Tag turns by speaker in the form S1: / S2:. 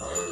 S1: Oh.